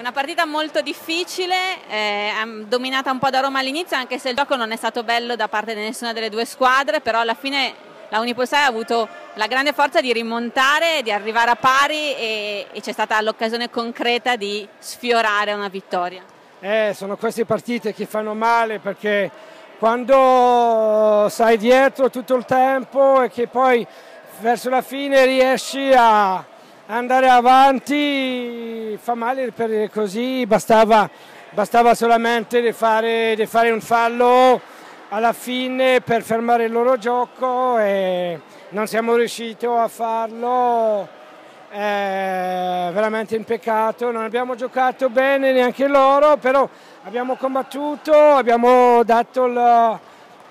Una partita molto difficile, eh, dominata un po' da Roma all'inizio, anche se il gioco non è stato bello da parte di nessuna delle due squadre, però alla fine la Unipolsai ha avuto la grande forza di rimontare, di arrivare a pari e, e c'è stata l'occasione concreta di sfiorare una vittoria. Eh, sono queste partite che fanno male perché quando sai dietro tutto il tempo e che poi verso la fine riesci a andare avanti fa male per così, bastava, bastava solamente di fare, di fare, un fallo alla fine per fermare il loro gioco e non siamo riusciti a farlo, è veramente un peccato, non abbiamo giocato bene neanche loro, però abbiamo combattuto, abbiamo dato il,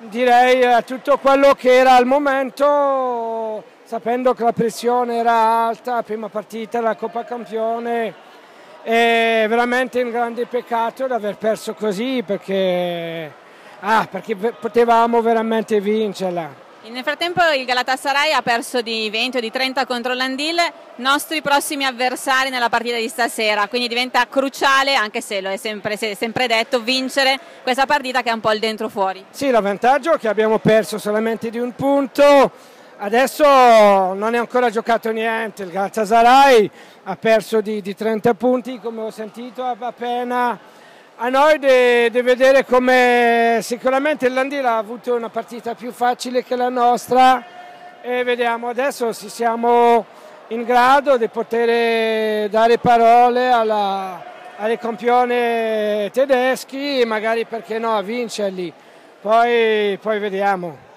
direi tutto quello che era al momento sapendo che la pressione era alta, prima partita la Coppa Campione, è veramente un grande peccato di aver perso così perché, ah, perché potevamo veramente vincerla. Nel frattempo il Galatasaray ha perso di 20 o di 30 contro l'Andil, nostri prossimi avversari nella partita di stasera, quindi diventa cruciale, anche se lo è sempre, sempre detto, vincere questa partita che è un po' il dentro fuori. Sì, l'avvantaggio è che abbiamo perso solamente di un punto, Adesso non è ancora giocato niente, il Galatasaray ha perso di, di 30 punti come ho sentito appena. A noi di vedere come sicuramente il Landila ha avuto una partita più facile che la nostra e vediamo adesso se siamo in grado di poter dare parole alla, alle campioni tedeschi e magari perché no a vincerli, poi, poi vediamo.